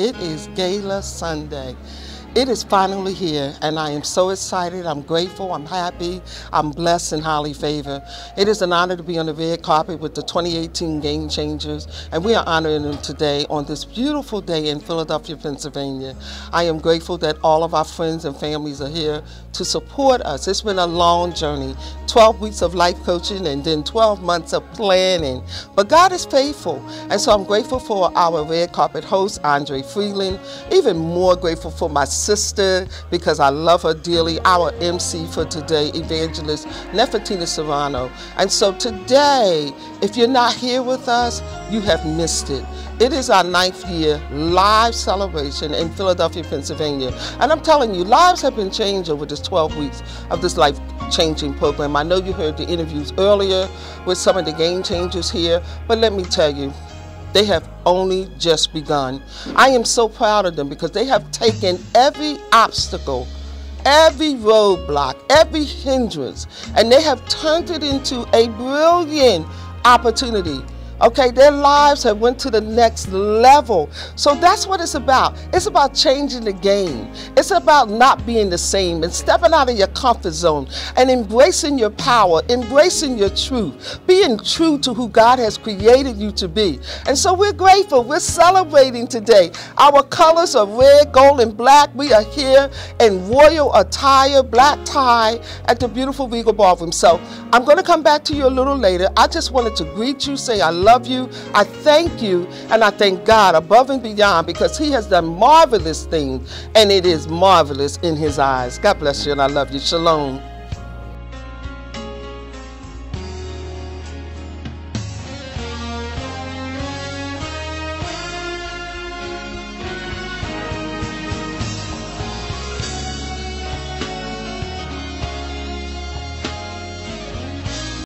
It is Gala Sunday. It is finally here, and I am so excited. I'm grateful. I'm happy. I'm blessed and highly favored. It is an honor to be on the red carpet with the 2018 Game Changers, and we are honoring them today on this beautiful day in Philadelphia, Pennsylvania. I am grateful that all of our friends and families are here to support us. It's been a long journey 12 weeks of life coaching and then 12 months of planning. But God is faithful, and so I'm grateful for our red carpet host, Andre Freeland, even more grateful for my sister because I love her dearly, our MC for today, Evangelist Nefertina Serrano. And so today, if you're not here with us, you have missed it. It is our ninth year live celebration in Philadelphia, Pennsylvania. And I'm telling you, lives have been changed over this 12 weeks of this life changing program. I know you heard the interviews earlier with some of the game changers here, but let me tell you, they have only just begun. I am so proud of them because they have taken every obstacle, every roadblock, every hindrance, and they have turned it into a brilliant opportunity Okay, their lives have went to the next level. So that's what it's about. It's about changing the game. It's about not being the same and stepping out of your comfort zone and embracing your power, embracing your truth, being true to who God has created you to be. And so we're grateful. We're celebrating today. Our colors are red, gold, and black. We are here in royal attire, black tie at the beautiful Regal Ballroom. So I'm going to come back to you a little later. I just wanted to greet you, say I love love you. I thank you and I thank God above and beyond because He has done marvelous things and it is marvelous in His eyes. God bless you and I love you. Shalom.